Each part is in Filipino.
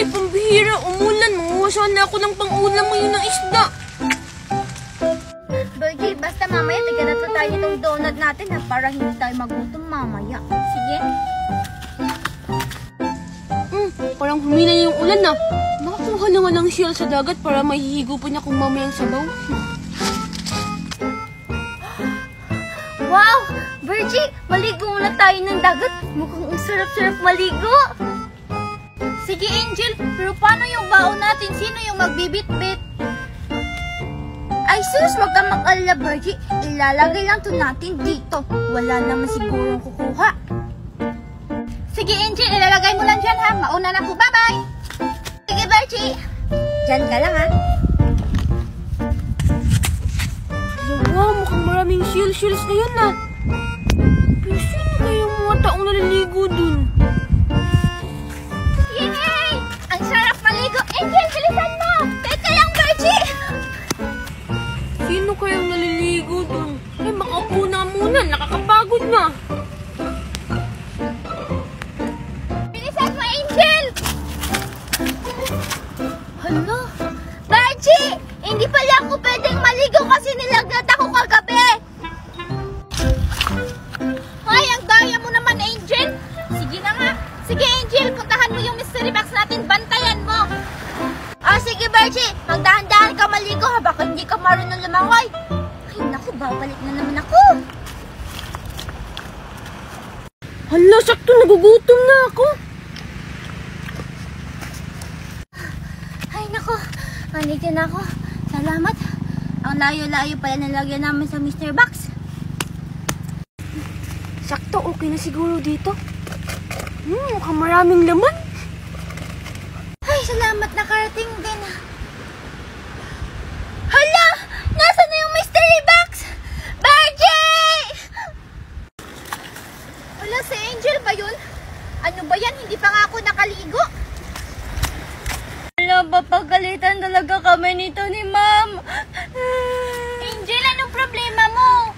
Uy, pambihira, umulan. Manguha na ako ng pang-ulam ngayon ng isda. Virgie, basta mamaya tignan na tayo nitong donut natin ha, para hindi tayo magutom mamaya. Sige? Hmm, parang humina yung ulan na. Nakakuha na nga ng shell sa dagat para mahihigo pa niya kung mamayang sabaw. Wow! Virgie, maligo muna tayo ng dagat. Mukhang ang sarap-sarap maligo. Sige, Angel, pero paano yung baon natin? Sino yung magbibit-bit? Ay, sus, wag kang mag-alala, Virgie. Ilalagay lang to natin dito. Wala naman siguro kukuha. Sige, Angel, ilalagay mo lang dyan, ha? Mauna na ako. Bye-bye! Sige, Virgie. Dyan ka lang, ha? Wow, mukhang maraming shell-shells na yan ah. Sino kayang naliligo dun? Eh, makaupo na muna. Nakakapagod na. Bilisan mo, Angel! Hala? Virgie! Hindi pala ako pwedeng maligo kasi nilagnat ako kagabi! Ay, ang daya mo naman, Angel! Sige na nga. Sige, Angel, puntahan mo yung mystery box natin. Bantayan mo. Ah, sige, Virgie. Magdahan-dahan ka maligo ha. Baka hindi ka marunong lumangoy. Ay, naku, babalik na naman ako. Hala, sakto nagugutom na ako. Ay, nako. Nandito na ako. Salamat. Ang layo-layo pala nalagyan namin sa Mr. Box. Sakto, okay na siguro dito. Hmm, mukhang maraming laman. Ay, salamat nakarating din. Hala! Nasaan na yung mystery box? Bargie! Hala, si Angel ba yun? Ano ba yan? Hindi pa nga ako nakaligo. Hala, papagalitan talaga kami nito ni ma'am. Angel, anong problema mo?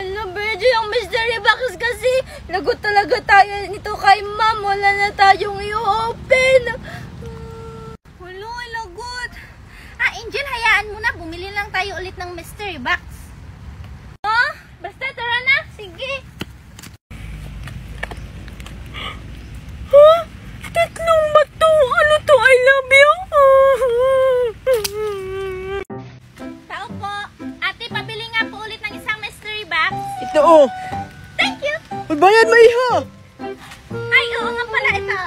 Hala, Virgie, yung mystery box kasi lagot talaga tayo nito kay ma'am. Wala na tayong i-open. Wala, lagot. Ah, Angel, hayaan mo na. Bumili lang tayo ulit ng mystery box. Magbayad mo iha. Ay, oo nga pala ito.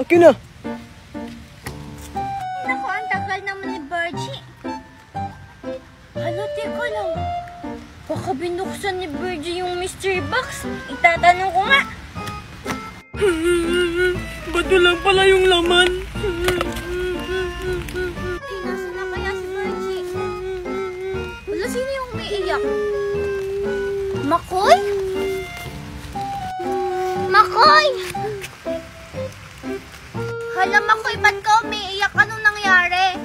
Okay na. Naku, ang tagal naman ni Virgie. Hala, teka lang. Baka binuksan ni Virgie yung mystery box. Itatanong ko nga. Bato lang pala yung laman. Ay, nasa na kaya si Virgie? Wala, sino yung umiiyak? Makoy! Hala, Makoy, ba't ka umiiyak? Anong nangyari?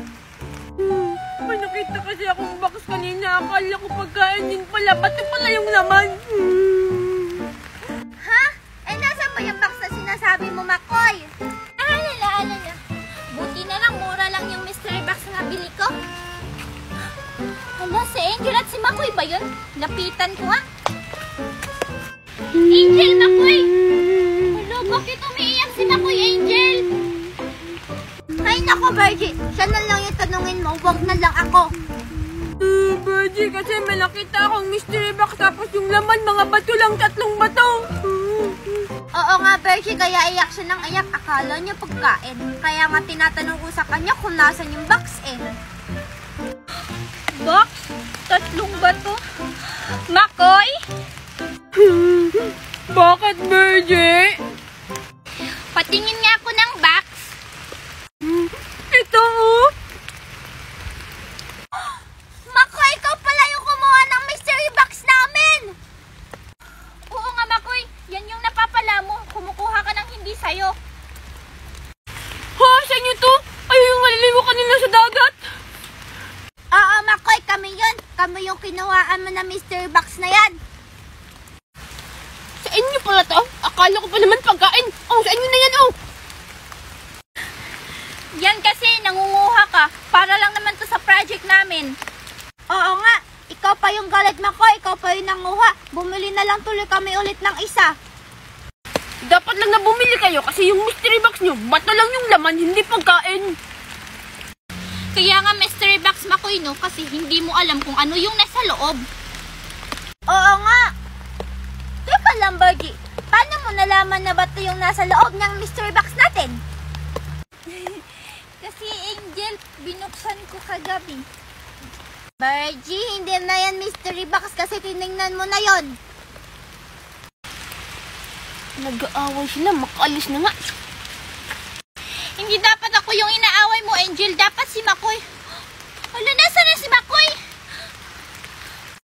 Hmm, may nakita kasi akong box kanina. Akala ko pagkain din pala. Bato pala yung laman. Hmm. Ha? Eh, nasaan ba yung box na sinasabi mo, Makoy? Alala, alala. Buti na lang, mura lang yung mystery box na nabili ko. Hala, si Angel at si Makoy ba yun? Lapitan ko nga. Angel, Makoy! Hala, bakit umiiyak si Makoy, Angel? Ay, nako, Virgie. Siya na lang yung tanungin mo. Huwag na lang ako. Uh, Virgie, kasi may nakita akong mystery box tapos yung laman mga bato lang, tatlong bato. Oo nga, Virgie, kaya iyak siya ng iyak. Akala niya pagkain. Kaya nga tinatanong ko sa kanya kung nasan yung box eh. Box? Tatlong bato? Makoy? Kinuhaan mo na mystery box na yan. Sa inyo pala to? Akala ko pa naman pagkain. Oh, sa inyo na yan, oh. Yan kasi, nangunguha ka. Para lang naman to sa project namin. Oo nga, ikaw pa yung galit mo ko, ikaw pa yung nanguha. Bumili na lang tuloy kami ulit ng isa. Dapat lang na bumili kayo kasi yung mystery box nyo, bato lang yung laman, hindi pagkain. Kaya nga mystery box Makoy no, kasi hindi mo alam kung ano yung nasa loob. Oo nga. Teka lang, Bergie. Paano mo nalaman na bato yung nasa loob ng mystery box natin? kasi Angel, binuksan ko kagabi. Bergie, hindi na yan mystery box kasi tinignan mo na yon. Nag-aaway sila, makaalis na nga. Hindi dapat ako yung inaaway mo, Angel. Dapat si Makoy. Hala, nasa